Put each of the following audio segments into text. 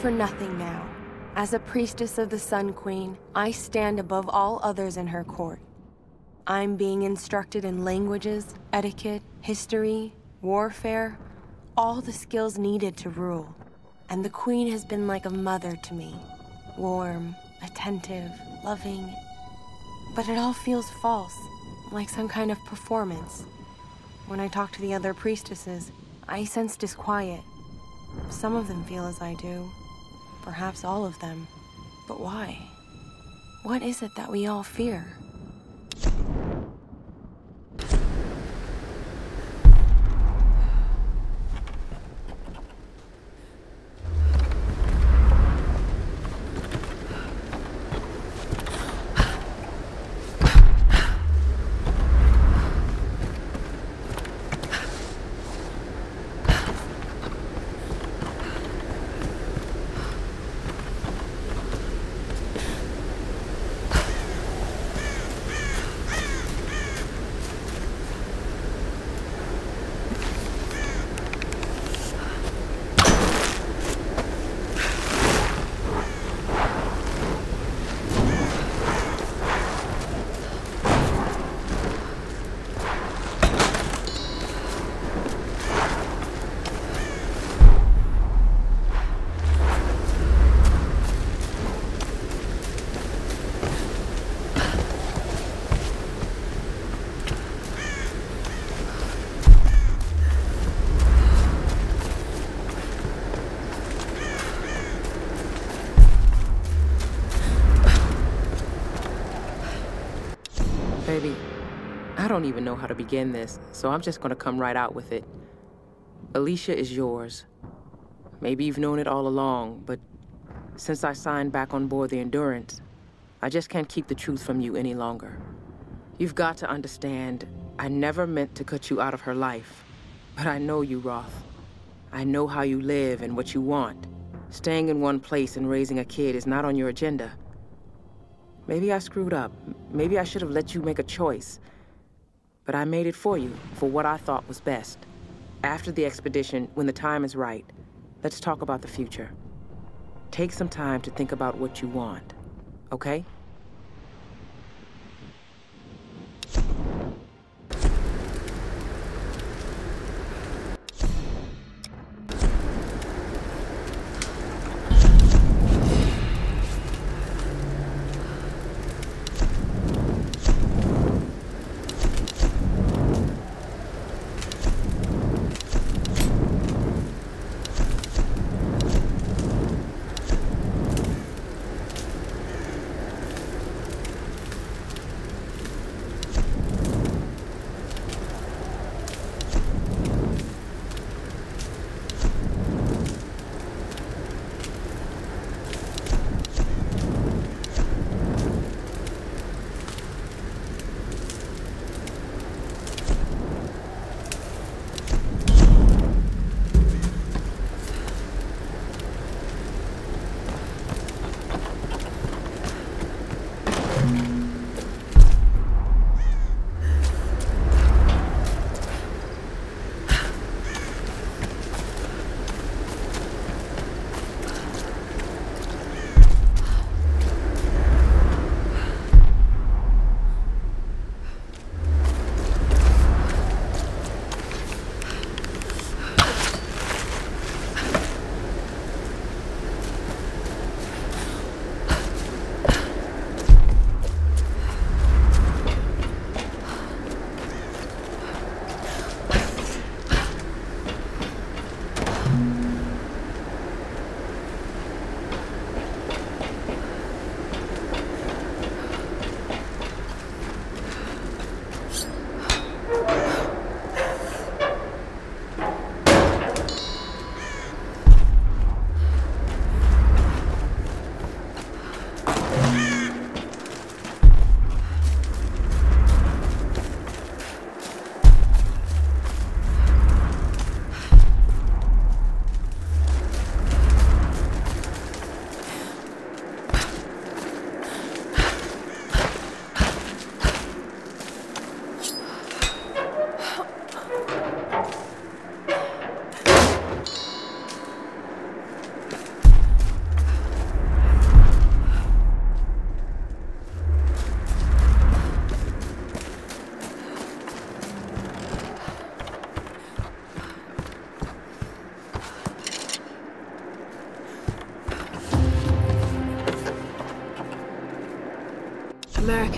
For nothing now. As a priestess of the Sun Queen, I stand above all others in her court. I'm being instructed in languages, etiquette, history, warfare, all the skills needed to rule. And the Queen has been like a mother to me. Warm, attentive, loving. But it all feels false, like some kind of performance. When I talk to the other priestesses, I sense disquiet. Some of them feel as I do. Perhaps all of them. But why? What is it that we all fear? Baby, I don't even know how to begin this, so I'm just gonna come right out with it. Alicia is yours. Maybe you've known it all along, but Since I signed back on board the Endurance, I just can't keep the truth from you any longer. You've got to understand, I never meant to cut you out of her life. But I know you, Roth. I know how you live and what you want. Staying in one place and raising a kid is not on your agenda. Maybe I screwed up. Maybe I should have let you make a choice. But I made it for you, for what I thought was best. After the expedition, when the time is right, let's talk about the future. Take some time to think about what you want, okay?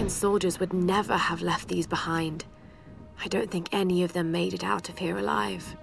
American soldiers would never have left these behind. I don't think any of them made it out of here alive.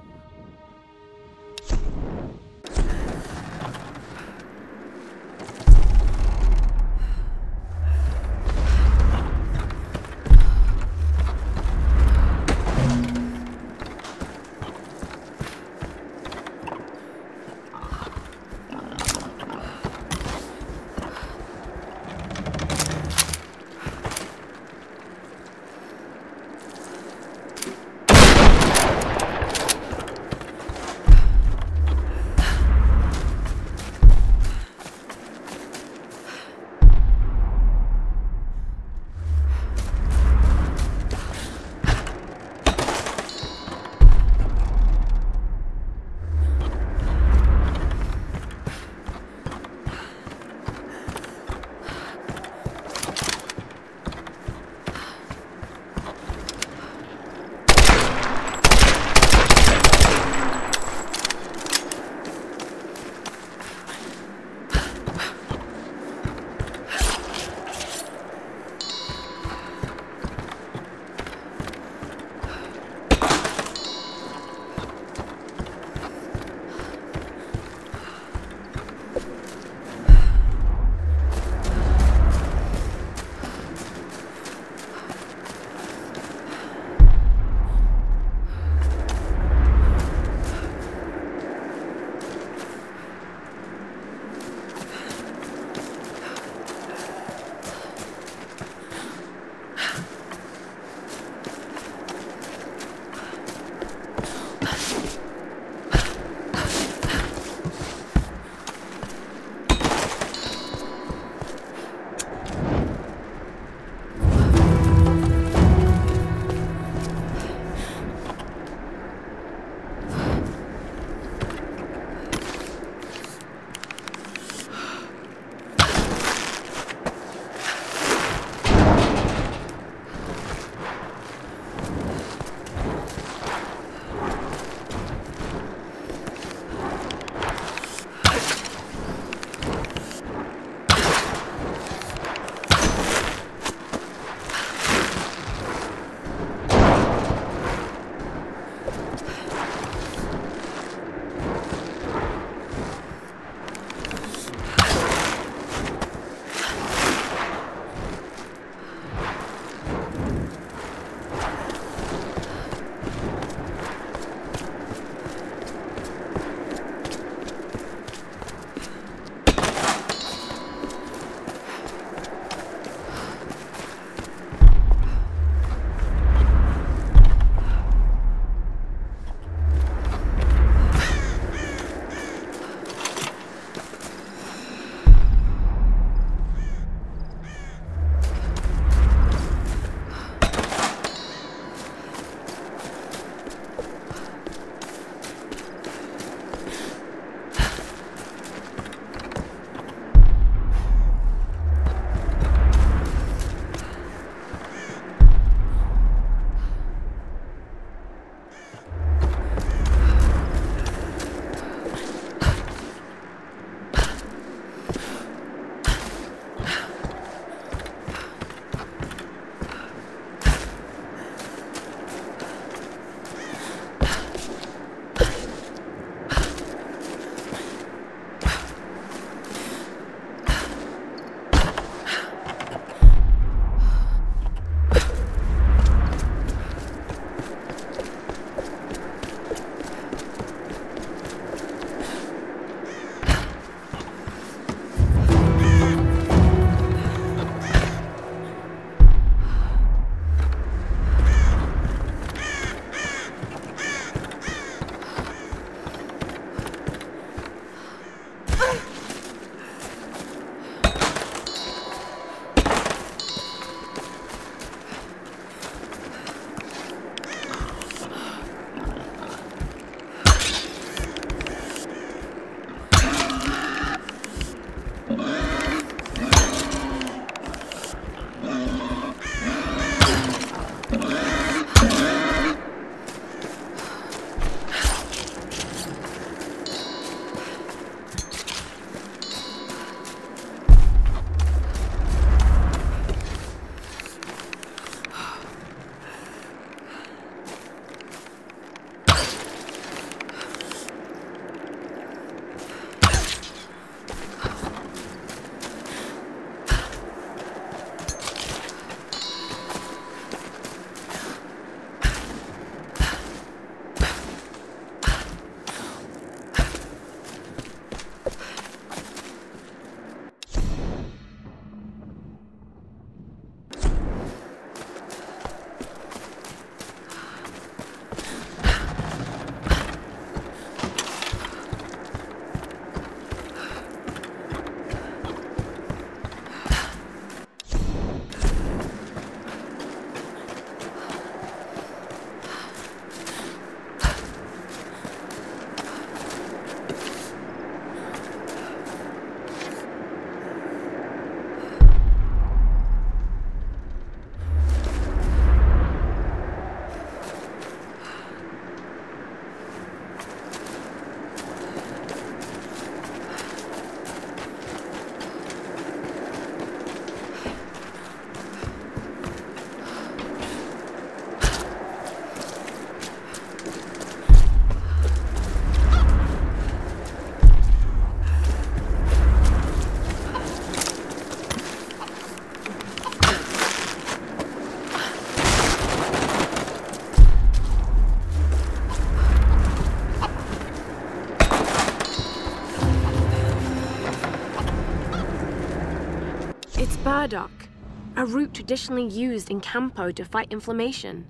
Burdock, a root traditionally used in Kampo to fight inflammation.